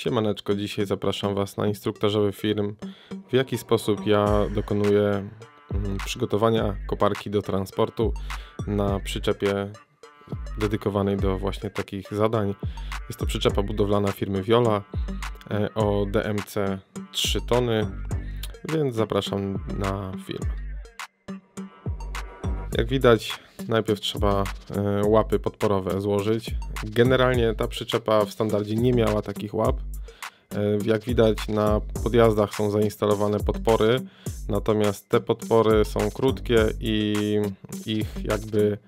Siemaneczko, dzisiaj zapraszam Was na instruktażowy film, w jaki sposób ja dokonuję mm, przygotowania koparki do transportu na przyczepie dedykowanej do właśnie takich zadań. Jest to przyczepa budowlana firmy Viola e, o DMC 3 tony, więc zapraszam na film. Jak widać, najpierw trzeba e, łapy podporowe złożyć. Generalnie ta przyczepa w standardzie nie miała takich łap. E, Jak widać na podjazdach są zainstalowane podpory, natomiast te podpory są krótkie i ich jakby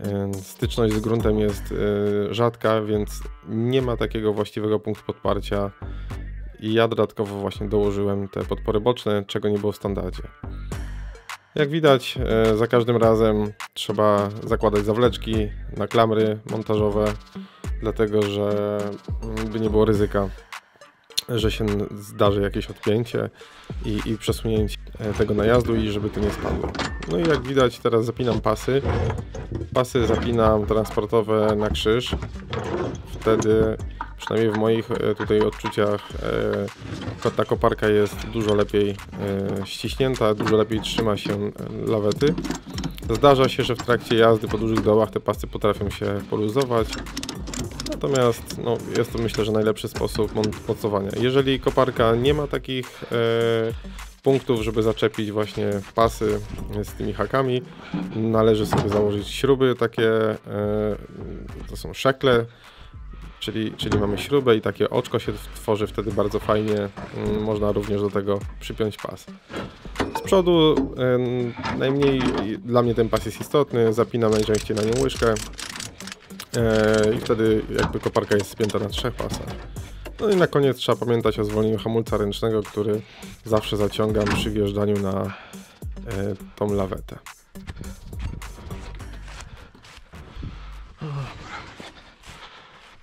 e, styczność z gruntem jest rzadka, więc nie ma takiego właściwego punktu podparcia i ja dodatkowo właśnie dołożyłem te podpory boczne, czego nie było w standardzie. Jak widać, e, za każdym razem trzeba zakładać zawleczki na klamry montażowe, dlatego że mm, by nie było ryzyka, że się zdarzy jakieś odpięcie i, i przesunięcie e, tego najazdu i żeby to nie spadło. No i jak widać, teraz zapinam pasy. Pasy zapinam transportowe na krzyż. Wtedy, przynajmniej w moich e, tutaj odczuciach, e, ta koparka jest dużo lepiej e, ściśnięta, dużo lepiej trzyma się lawety. Zdarza się, że w trakcie jazdy po dużych dołach te pasy potrafią się poluzować. Natomiast no, jest to myślę, że najlepszy sposób mocowania. Jeżeli koparka nie ma takich punktów, żeby zaczepić właśnie pasy z tymi hakami, należy sobie założyć śruby takie, to są szekle, czyli, czyli mamy śrubę i takie oczko się tworzy wtedy bardzo fajnie. Mm, Można również do tego przypiąć pas. Z przodu najmniej dla mnie ten pas jest istotny, zapinam najczęściej na nią łyżkę e, i wtedy jakby koparka jest spięta na trzech pasach. No i na koniec trzeba pamiętać o zwolnieniu hamulca ręcznego, który zawsze zaciągam przy wjeżdżaniu na e, tą lawetę.